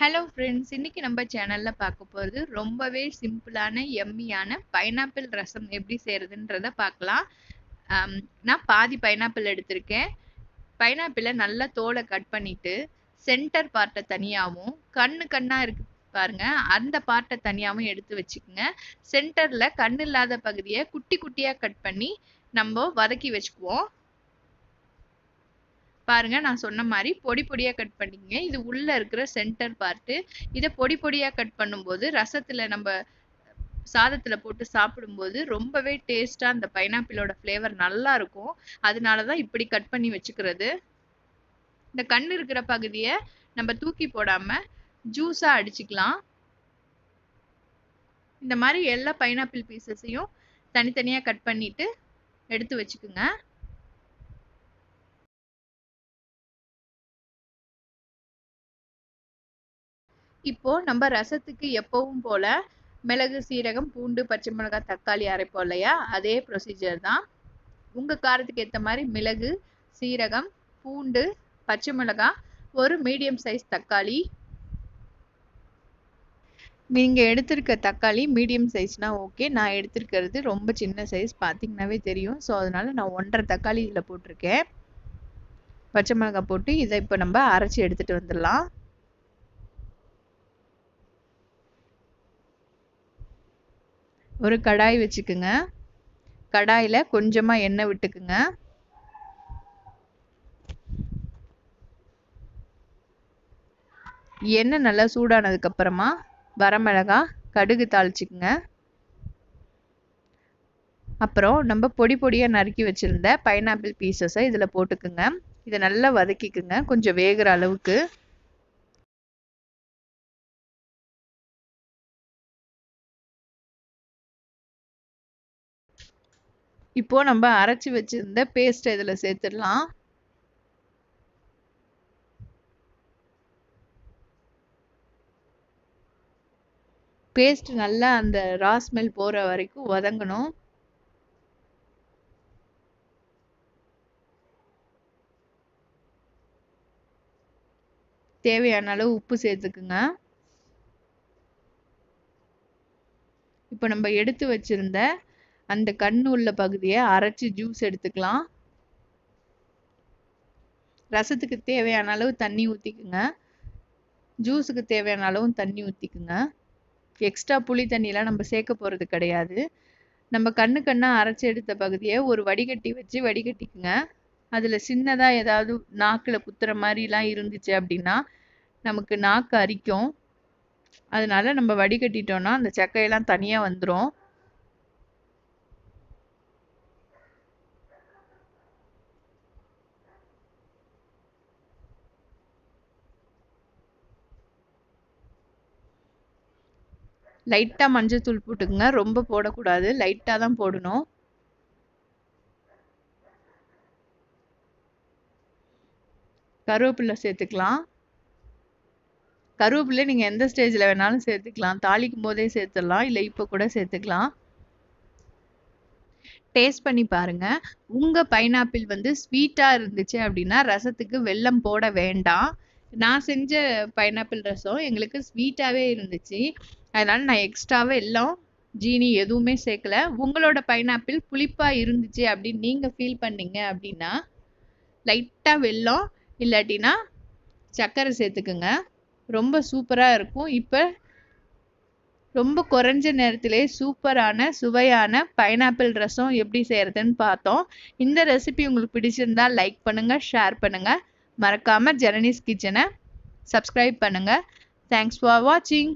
Hello friends இன்னைக்கு நம்ம சேனல்ல பார்க்க போகிறது ரொம்பவே சிம்பிளான எம்மியான பைனாப்பிள் ரசம் எப்படி செய்யறதுன்றத பார்க்கலாம். நான் பாதி பைனாப்பிள் எடுத்திருக்கேன். பைனாப்பிளை நல்லா தோலை கட் பண்ணிட்டு சென்டர் பார்ட்டை தனியாகவும் கண்ணு கண்ணா இருக்கு பாருங்க அந்த பார்ட்டை தனியாகவும் எடுத்து வச்சுக்கோங்க. சென்டர்ல கண் இல்லாத பகுதியை குட்டி குட்டியா கட் பண்ணி நம்ம வதக்கி வச்சுக்குவோம். பாருங்க நான் சொன்ன மாதிரி பொடி பொடியா கட் பண்ணிக்கங்க. இது உள்ள இருக்கிற சென்டர் பார்ட்டு இதை பொடி பொடியா கட் பண்ணும்போது ரசத்துல நம்ம சாதத்துல போட்டு சாப்பிடும்போது ரொம்பவே டேஸ்டா அந்த பைனாப்பிளோட ஃப்ளேவர் நல்லா இருக்கும். அதனாலதான் இப்படி கட் பண்ணி வச்சுக்கிறது. இந்த கண் இருக்கிற பகுதியை நம்ம தூக்கி போடாம ஜூஸா அடிச்சுக்கலாம். இந்த மாதிரி எல்லா பைனாப்பிள் பீசஸையும் தனித்தனியா கட் பண்ணிட்டு எடுத்து வச்சுக்குங்க. இப்போ நம்ம ரசத்துக்கு எப்பவும் போல மிளகு சீரகம் பூண்டு பச்சை மிளகாய் தக்காளி அரைப்போம் இல்லையா? அதே ப்ரொசீஜர் தான். உங்க காரத்துக்கு ஏற்ற மாதிரி மிளகு சீரகம் பூண்டு பச்சை மிளகாய் ஒரு மீடியம் சைஸ் தக்காளி. நீங்க எடுத்திருக்க தக்காளி மீடியம் சைஸ்னா ஓகே நான் எடுத்திருக்கிறது ரொம்ப சின்ன சைஸ் பார்த்தீங்கன்னாவே தெரியும். ஸோ அதனால நான் ஒன்றரை தக்காளி இதில் போட்டிருக்கேன். பச்சை மிளகாய் போட்டு இதை இப்போ நம்ம அரைச்சி எடுத்துட்டு வந்துடலாம். ஒரு கடாய் வச்சுக்குங்க. கடாயில் கொஞ்சமாக எண்ணெய் விட்டுக்குங்க. எண்ணெய் நல்லா சூடானதுக்கப்புறமா வரமிளகாய் கடுகு தாளிச்சுக்குங்க. அப்புறம் நம்ம பொடி பொடியாக நறுக்கி வச்சுருந்த பைனாப்பிள் பீசஸை இதில் போட்டுக்குங்க. இதை நல்லா வதக்கிக்குங்க. கொஞ்சம் வேகிற அளவுக்கு. இப்போ நம்ம அரைச்சி வச்சிருந்த பேஸ்ட் இதில் சேர்த்துடலாம். பேஸ்ட் நல்லா அந்த ரா ஸ்மெல் போகிற வரைக்கும் வதங்கணும். தேவையான அளவு உப்பு சேர்த்துக்குங்க. இப்போ நம்ம எடுத்து வச்சிருந்த அந்த கண் உள்ள பகுதியை அரைச்சி ஜூஸ் எடுத்துக்கலாம். ரசத்துக்கு தேவையான அளவு தண்ணி ஊற்றிக்குங்க ஜூஸுக்கு தேவையான அளவும் தண்ணி ஊற்றிக்குங்க எக்ஸ்ட்ரா புளி தண்ணியெலாம் நம்ம சேர்க்க போகிறது கிடையாது. நம்ம கண்ணு கண்ணாக அரைச்சி எடுத்த பகுதியை ஒரு வடிகட்டி வச்சு வடிகட்டிக்குங்க. அதில் சின்னதாக ஏதாவது நாக்கில் குத்துற மாதிரிலாம் இருந்துச்சு அப்படின்னா நமக்கு நாக்கு அரிக்கும். அதனால நம்ம வடிகட்டிட்டோம்னா அந்த சக்கையெல்லாம் தனியாக வந்துடும் லைட்டாக மஞ்சள் போட்டுக்கோங்க. ரொம்ப போடக்கூடாது. லைட்டாக தான் போடணும். கருவேப்பிலை சேர்த்துக்கலாம். கருவேப்பிலை நீங்கள் எந்த ஸ்டேஜில் வேணாலும் சேர்த்துக்கலாம். தாளிக்கும் போதே சேர்த்துடலாம். இல்லை இப்போ கூட சேர்த்துக்கலாம். டேஸ்ட் பண்ணி பாருங்க. உங்கள் பைனாப்பிள் வந்து ஸ்வீட்டாக இருந்துச்சு அப்படின்னா ரசத்துக்கு வெல்லம் போட வேண்டாம். நான் செஞ்ச பைனாப்பிள் ரசம் எங்களுக்கு ஸ்வீட்டாகவே இருந்துச்சு. அதனால நான் எக்ஸ்ட்ராவே எல்லாம் ஜீனி எதுவுமே சேர்க்கல. உங்களோட பைனாப்பிள் புளிப்பா இருந்துச்சு அப்படின்னு நீங்க ஃபீல் பண்ணீங்க அப்படின்னா லைட்டா வெல்லம் இல்லாட்டினா சர்க்கரை சேர்த்துக்குங்க. ரொம்ப சூப்பரா இருக்கும். இப்போ ரொம்ப குறைஞ்ச நேரத்திலே சூப்பரான சுவையான பைனாப்பிள் ரசம் எப்படி செய்யறதுன்னு பார்த்தோம். இந்த ரெசிபி உங்களுக்கு பிடிச்சிருந்தா லைக் பண்ணுங்க ஷேர் பண்ணுங்க. மறக்காம ஜெரனிஸ் கிச்சனை சப்ஸ்கிரைப் பண்ணுங்க. தேங்க்ஸ் ஃபார் வாட்சிங்